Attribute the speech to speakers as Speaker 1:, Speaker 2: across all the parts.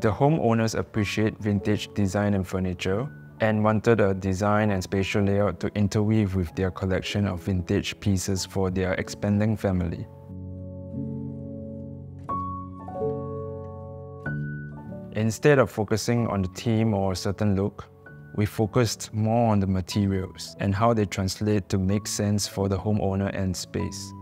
Speaker 1: The homeowners appreciate vintage design and furniture and wanted a design and spatial layout to interweave with their collection of vintage pieces for their expanding family. Instead of focusing on the theme or a certain look, we focused more on the materials and how they translate to make sense for the homeowner and space.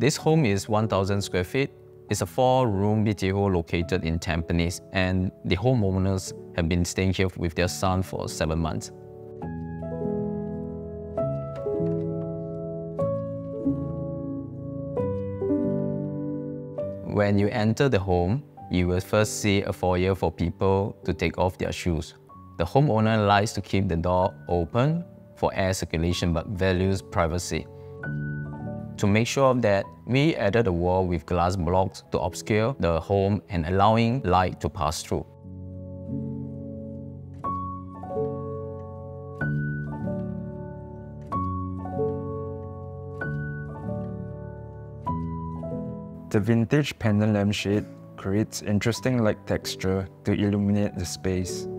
Speaker 2: This home is 1,000 square feet. It's a four-room BTO located in Tampines, and the homeowners have been staying here with their son for seven months. When you enter the home, you will first see a foyer for people to take off their shoes. The homeowner likes to keep the door open for air circulation but values privacy. To make sure that, we added a wall with glass blocks to obscure the home and allowing light to pass through.
Speaker 1: The vintage pendant lampshade creates interesting light texture to illuminate the space.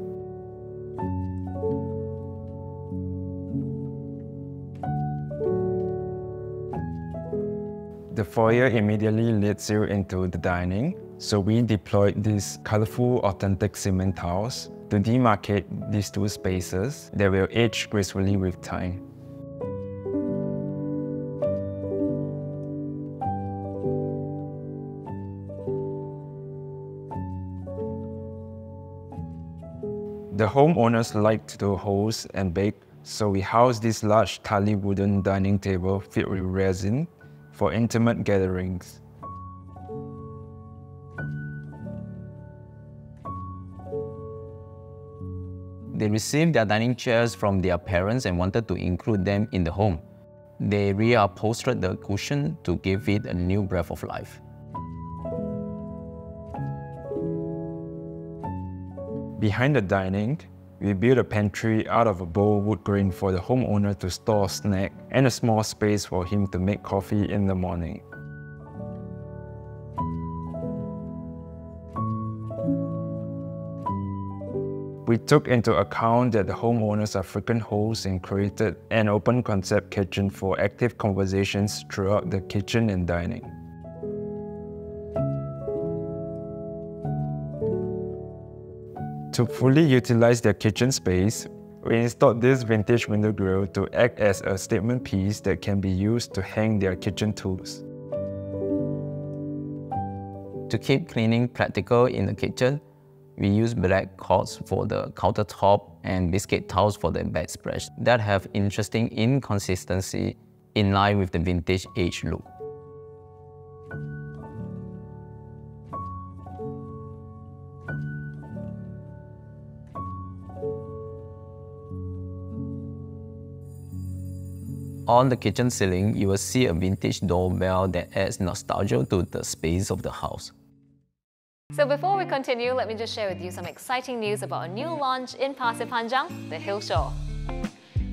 Speaker 1: The foyer immediately leads you into the dining, so we deployed these colorful, authentic cement tiles to demarcate these two spaces that will age gracefully with time. The homeowners liked to host and bake, so we housed this large Tali wooden dining table filled with resin for intimate gatherings.
Speaker 2: They received their dining chairs from their parents and wanted to include them in the home. They reupholstered the cushion to give it a new breath of life.
Speaker 1: Behind the dining, we built a pantry out of a bowl wood grain for the homeowner to store a snack and a small space for him to make coffee in the morning. We took into account that the homeowners are frequent hosts and created an open concept kitchen for active conversations throughout the kitchen and dining. To fully utilize their kitchen space, we installed this vintage window grill to act as a statement piece that can be used to hang their kitchen tools.
Speaker 2: To keep cleaning practical in the kitchen, we use black cloths for the countertop and biscuit towels for the bedspread that have interesting inconsistency in line with the vintage age look. On the kitchen ceiling, you will see a vintage doorbell that adds nostalgia to the space of the house.
Speaker 3: So before we continue, let me just share with you some exciting news about a new launch in Pasir Panjang, the Hillshore.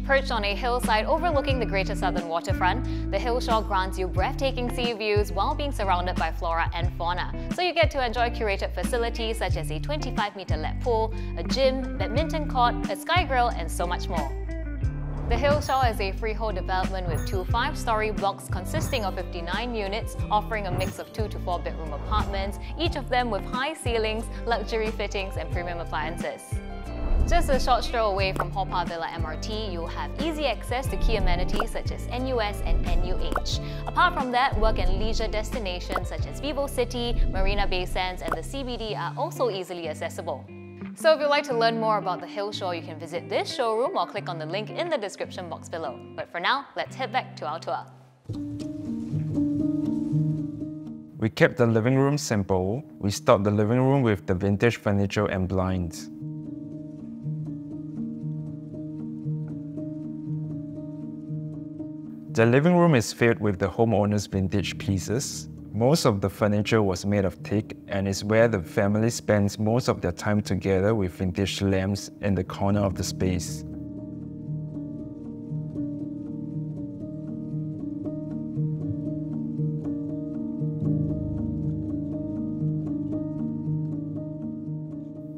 Speaker 3: Perched on a hillside overlooking the Greater Southern waterfront, the Hillshore grants you breathtaking sea views while being surrounded by flora and fauna. So you get to enjoy curated facilities such as a 25-meter lap pool, a gym, badminton court, a sky grill, and so much more. The Hillshore is a freehold development with two five-story blocks consisting of 59 units, offering a mix of two to four bedroom apartments, each of them with high ceilings, luxury fittings and premium appliances. Just a short stroll away from Haw Par Villa MRT, you'll have easy access to key amenities such as NUS and NUH. Apart from that, work and leisure destinations such as Vivo City, Marina Bay Sands and the CBD are also easily accessible. So if you'd like to learn more about the Hillshore, you can visit this showroom or click on the link in the description box below. But for now, let's head back to our tour.
Speaker 1: We kept the living room simple. We stocked the living room with the vintage furniture and blinds. The living room is filled with the homeowner's vintage pieces, most of the furniture was made of teak and is where the family spends most of their time together with vintage lamps in the corner of the space.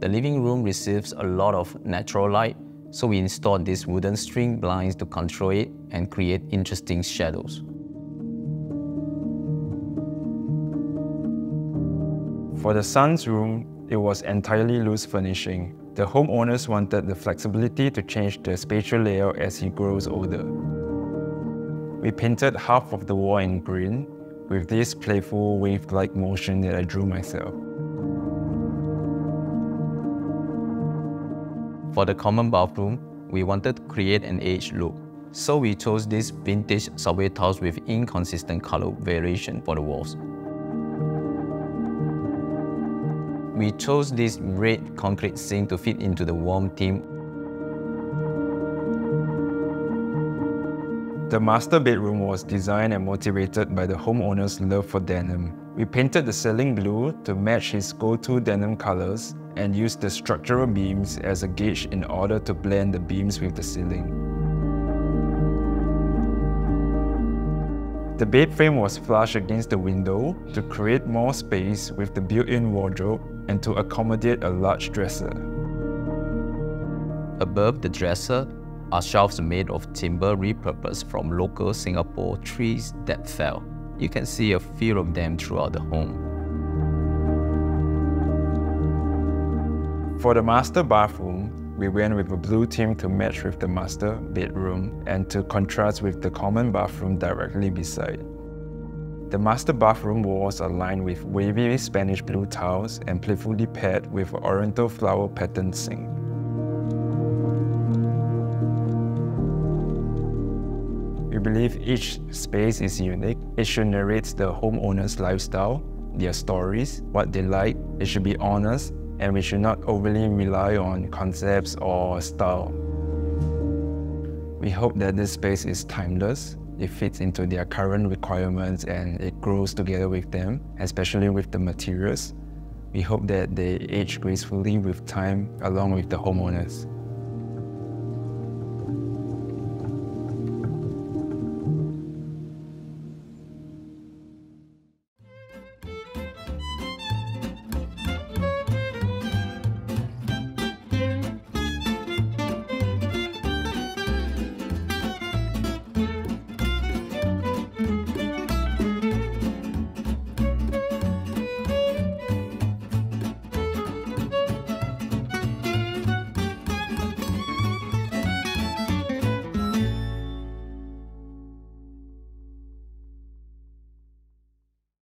Speaker 2: The living room receives a lot of natural light, so we installed these wooden string blinds to control it and create interesting shadows.
Speaker 1: For the son's room, it was entirely loose furnishing. The homeowners wanted the flexibility to change the spatial layout as he grows older. We painted half of the wall in green with this playful wave-like motion that I drew myself.
Speaker 2: For the common bathroom, we wanted to create an age look. So we chose this vintage subway tiles with inconsistent color variation for the walls. We chose this red concrete sink to fit into the warm theme.
Speaker 1: The master bedroom was designed and motivated by the homeowner's love for denim. We painted the ceiling blue to match his go-to denim colors and used the structural beams as a gauge in order to blend the beams with the ceiling. The bed frame was flush against the window to create more space with the built-in wardrobe and to accommodate a large dresser.
Speaker 2: Above the dresser are shelves made of timber repurposed from local Singapore trees that fell. You can see a few of them throughout the home.
Speaker 1: For the master bathroom, we went with a blue theme to match with the master bedroom and to contrast with the common bathroom directly beside. The master bathroom walls are lined with wavy Spanish blue tiles and playfully paired with oriental flower pattern sink. We believe each space is unique. It should narrate the homeowner's lifestyle, their stories, what they like. It should be honest, and we should not overly rely on concepts or style. We hope that this space is timeless it fits into their current requirements and it grows together with them, especially with the materials. We hope that they age gracefully with time along with the homeowners.